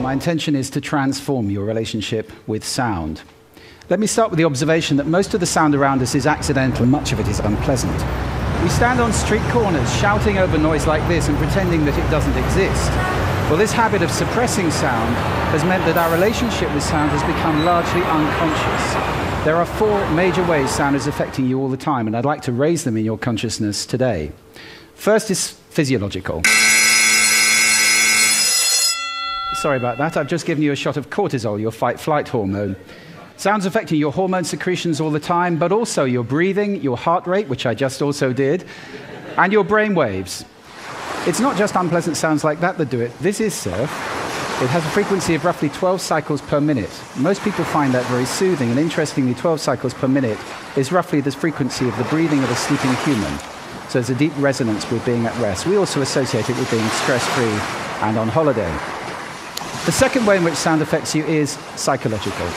my intention is to transform your relationship with sound. Let me start with the observation that most of the sound around us is accidental and much of it is unpleasant. We stand on street corners shouting over noise like this and pretending that it doesn't exist. Well, this habit of suppressing sound has meant that our relationship with sound has become largely unconscious. There are four major ways sound is affecting you all the time, and I'd like to raise them in your consciousness today. First is physiological. Sorry about that. I've just given you a shot of cortisol, your fight flight hormone. Sounds affecting your hormone secretions all the time, but also your breathing, your heart rate, which I just also did, and your brain waves. It's not just unpleasant sounds like that that do it. This is surf. It has a frequency of roughly 12 cycles per minute. Most people find that very soothing, and interestingly, 12 cycles per minute is roughly the frequency of the breathing of a sleeping human. So there's a deep resonance with being at rest. We also associate it with being stress free and on holiday. The second way in which sound affects you is psychological.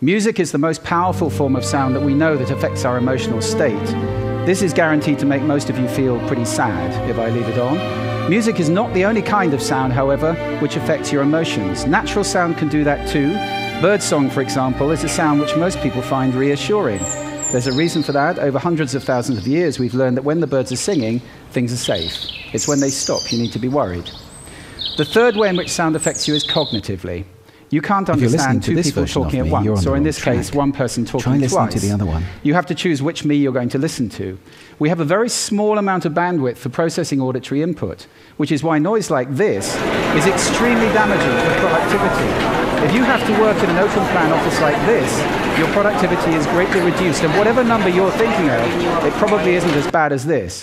Music is the most powerful form of sound that we know that affects our emotional state. This is guaranteed to make most of you feel pretty sad if I leave it on. Music is not the only kind of sound, however, which affects your emotions. Natural sound can do that too. Birdsong, for example, is a sound which most people find reassuring. There's a reason for that. Over hundreds of thousands of years, we've learned that when the birds are singing, things are safe. It's when they stop you need to be worried. The third way in which sound affects you is cognitively. You can't understand two people talking at once, or in this track. case, one person talking Try listening twice. to the other one. You have to choose which me you're going to listen to. We have a very small amount of bandwidth for processing auditory input, which is why noise like this is extremely damaging for productivity. If you have to work in an open plan office like this, your productivity is greatly reduced, and whatever number you're thinking of, it probably isn't as bad as this.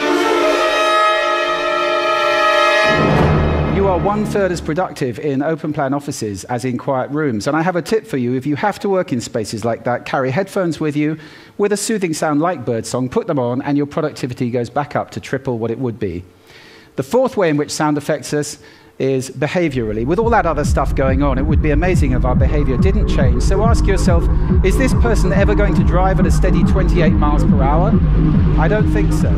You are one third as productive in open plan offices as in quiet rooms. And I have a tip for you. If you have to work in spaces like that, carry headphones with you with a soothing sound like birdsong, put them on, and your productivity goes back up to triple what it would be. The fourth way in which sound affects us is behaviorally. With all that other stuff going on, it would be amazing if our behavior didn't change. So ask yourself is this person ever going to drive at a steady 28 miles per hour? I don't think so.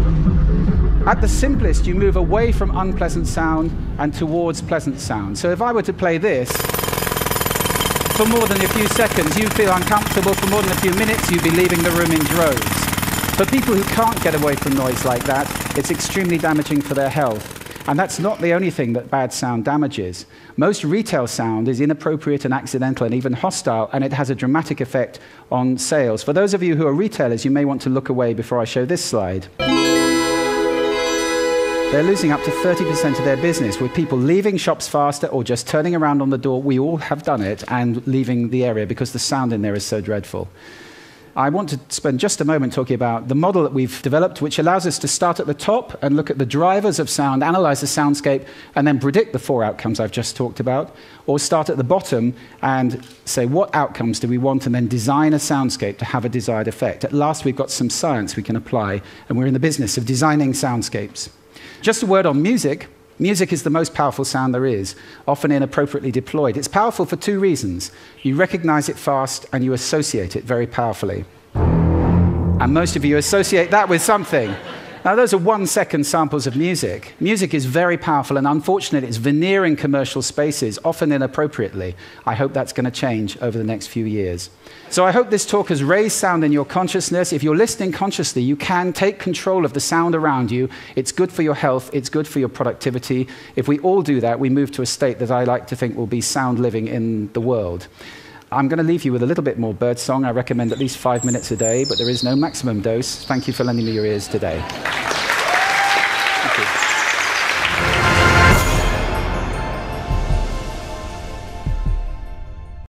At the simplest, you move away from unpleasant sound and towards pleasant sound. So if I were to play this, for more than a few seconds, you'd feel uncomfortable. For more than a few minutes, you'd be leaving the room in droves. For people who can't get away from noise like that, it's extremely damaging for their health. And that's not the only thing that bad sound damages. Most retail sound is inappropriate and accidental and even hostile, and it has a dramatic effect on sales. For those of you who are retailers, you may want to look away before I show this slide. They're losing up to 30% of their business with people leaving shops faster or just turning around on the door. We all have done it and leaving the area because the sound in there is so dreadful. I want to spend just a moment talking about the model that we've developed, which allows us to start at the top and look at the drivers of sound, analyze the soundscape, and then predict the four outcomes I've just talked about. Or start at the bottom and say, what outcomes do we want, and then design a soundscape to have a desired effect. At last, we've got some science we can apply, and we're in the business of designing soundscapes. Just a word on music. Music is the most powerful sound there is, often inappropriately deployed. It's powerful for two reasons. You recognize it fast and you associate it very powerfully. And most of you associate that with something. Now, those are one second samples of music. Music is very powerful, and unfortunately, it's veneering commercial spaces, often inappropriately. I hope that's going to change over the next few years. So, I hope this talk has raised sound in your consciousness. If you're listening consciously, you can take control of the sound around you. It's good for your health, it's good for your productivity. If we all do that, we move to a state that I like to think will be sound living in the world. I'm going to leave you with a little bit more bird song. I recommend at least five minutes a day, but there is no maximum dose. Thank you for lending me your ears today.